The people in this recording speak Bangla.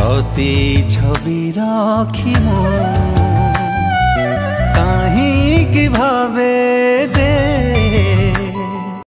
ଅତି ଛବି ରଖି ମୁଁ କାହିଁକି ଭାବେ ଦେ